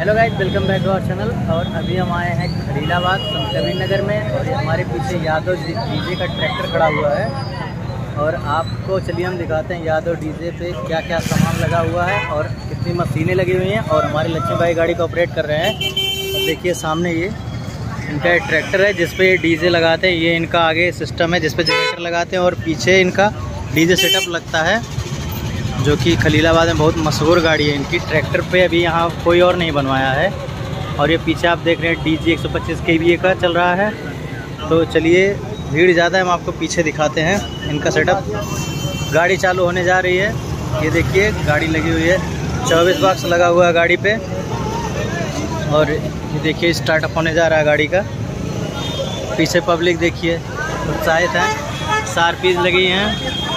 Hello guys welcome back to our channel और अभी हम आए हैं खलीलाबाद कबीर नगर में और हमारे पीछे यादव डीजे का ट्रैक्टर खड़ा हुआ है। और आपको चलिए हम दिखाते हैं यादव डीजे पे क्या क्या सामान लगा हुआ है और कितनी मशीनें लगी हुई हैं और हमारे लक्ष्मी भाई गाड़ी को ऑपरेट कर रहे हैं। और देखिए सामने ये इनका ट्रैक्टर है जिसपे ये डीजे लगाते हैं। ये इनका आगे सिस्टम है जिसपे जनरेटर लगाते हैं और पीछे इनका डीजे सेटअप लगता है। जो कि खलीलाबाद में बहुत मशहूर गाड़ी है। इनकी ट्रैक्टर पे अभी यहाँ कोई और नहीं बनवाया है। और ये पीछे आप देख रहे हैं डी जी एक सौ पच्चीस के वी का चल रहा है। तो चलिए, भीड़ ज़्यादा है, हम आपको पीछे दिखाते हैं इनका सेटअप गाड़ी चालू होने जा रही है। ये देखिए, गाड़ी लगी हुई है। चौबीस बॉक्स लगा हुआ है गाड़ी पे। और ये देखिए स्टार्टअप होने जा रहा है गाड़ी का। पीछे पब्लिक देखिए, उत्साहित है। सार पीस लगी हैं।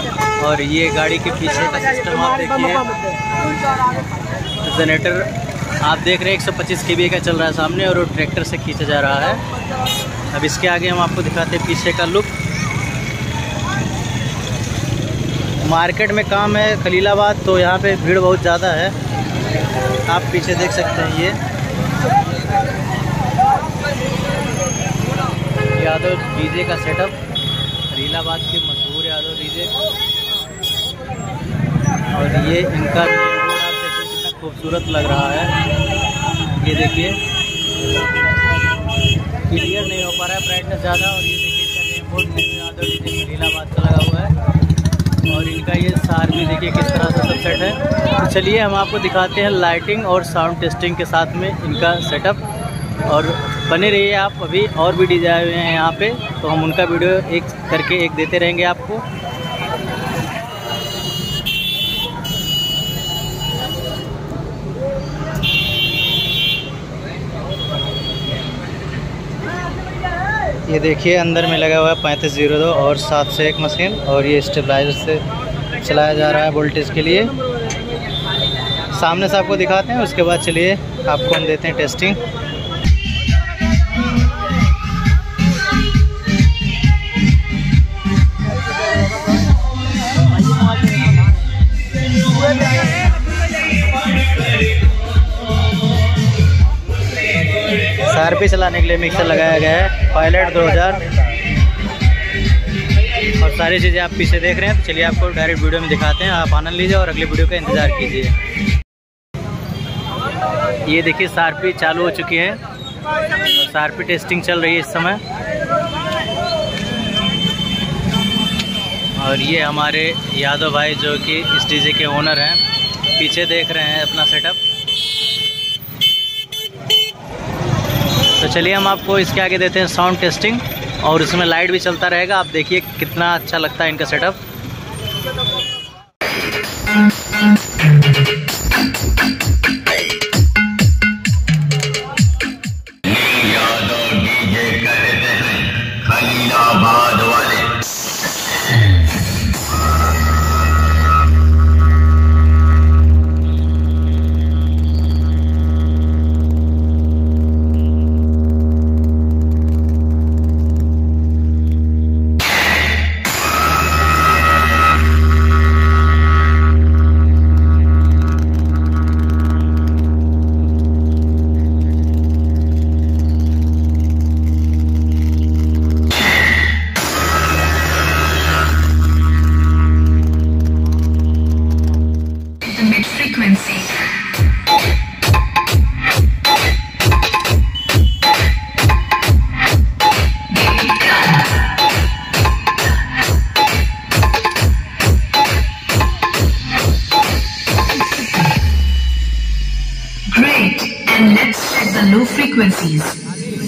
और ये गाड़ी के पीछे का सिस्टम आप देखिए। जनरेटर आप देख रहे हैं 125 के का चल रहा है सामने और वो ट्रैक्टर से खींचा जा रहा है। अब इसके आगे हम आपको दिखाते हैं पीछे का लुक मार्केट में काम है खलीलाबाद तो यहाँ पे भीड़ बहुत ज़्यादा है। आप पीछे देख सकते हैं ये। यादव डीजे का सेटअप खलीलाबाद के मशहूर यादव डीजे। और ये इनका कितना खूबसूरत लग रहा है। ये देखिए। क्लियर नहीं हो पा रहा है ब्राइटनेस ज़्यादा और ये देखिए यादव डीजे का लगा हुआ है। और इनका ये सार भी देखिए किस तरह से सब सेट है। तो चलिए हम आपको दिखाते हैं लाइटिंग और साउंड टेस्टिंग के साथ में इनका सेटअप और बने रहिए आप, अभी और भी डीजे आए हुए हैं यहाँ पे तो हम उनका वीडियो एक करके एक देते रहेंगे आपको। ये देखिए, अंदर में लगा हुआ है पैंतीस ज़ीरो दो और सात से एक मशीन और ये स्टेबलाइजर से चलाया जा रहा है वोल्टेज के लिए। सामने से आपको दिखाते हैं, उसके बाद चलिए आपको हम देते हैं टेस्टिंग सार चलाने के लिए मिक्सर लगाया गया है पायलट 2000 और सारी चीज़ें आप पीछे देख रहे हैं तो चलिए आपको डायरेक्ट वीडियो में दिखाते हैं, आप आनंद लीजिए और अगले वीडियो का इंतज़ार कीजिए। ये देखिए सारपी चालू हो चुकी है। सारपी टेस्टिंग चल रही है इस समय। और ये हमारे यादव भाई जो कि इस डीजे के ओनर हैं, पीछे देख रहे हैं अपना सेटअप तो चलिए हम आपको इसके आगे देते हैं साउंड टेस्टिंग और इसमें लाइट भी चलता रहेगा। आप देखिए कितना अच्छा लगता है इनका सेटअप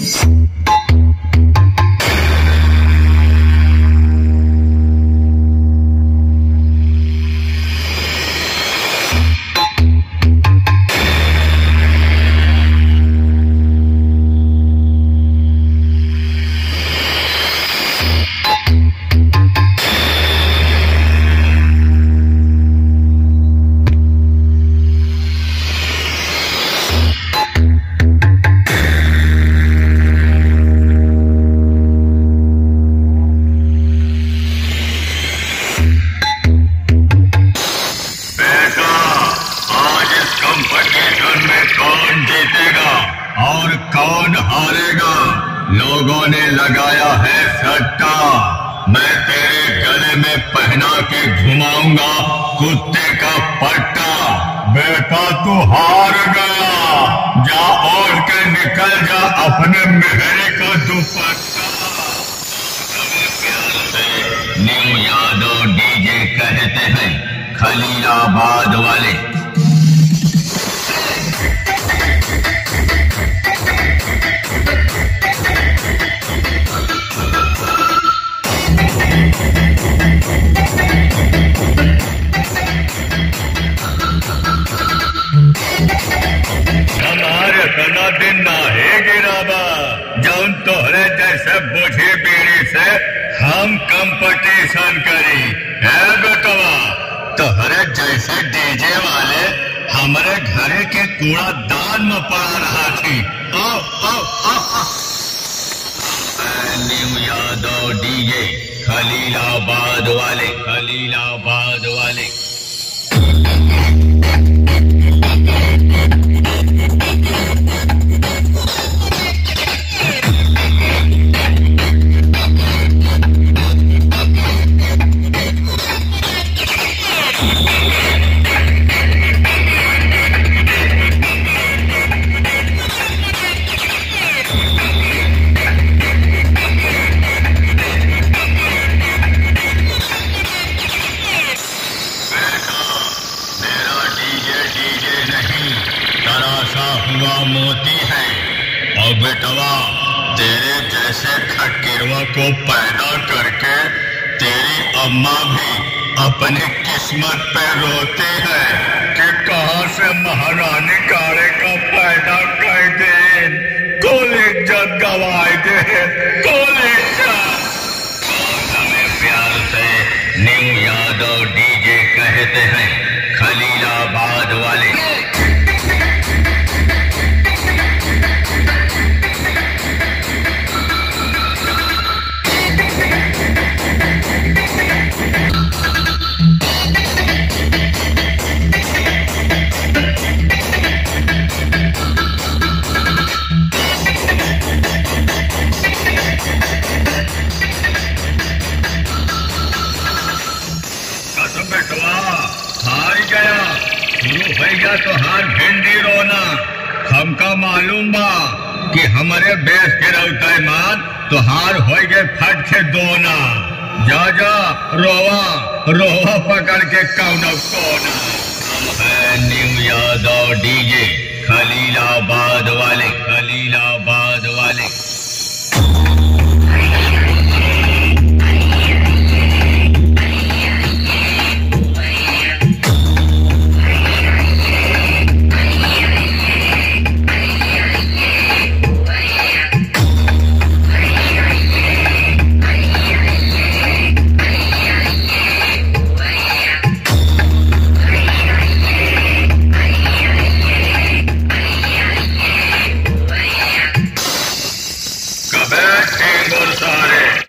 Peace. मैं तेरे गले में पहना के घुमाऊँगा, कुत्ते का पट्टा। बेटा, तू हार गया। जा ओढ़ के निकल जा अपने मेहरे का दुपट्टा। न्यू यादव डीजे कहते हैं, खलीलाबाद वाले। जैसे डीजे वाले हमारे घरे के कूड़ा दान में पड़ा रहा थी ओ ओ ओ ओ। यादव डीजे, खलीलाबाद वाले, खलीलाबाद मोती है। और बेटवा, तेरे जैसे खटकेरवा को पैदा करके तेरी अम्मा भी अपनी किस्मत पे रोते हैं कि कहा से महारानी कारे का पैदा कर दे। कुल इज़्ज़त गवाए दे कुल हमका मालूम बा कि हमारे बेस के रौता मान तो हार हो गए फट से दोना। जा जा, रोवा रोवा पकड़ के कौन कोना। न्यू यादव डीजे, खलीलाबाद वाले खलीलाबाद।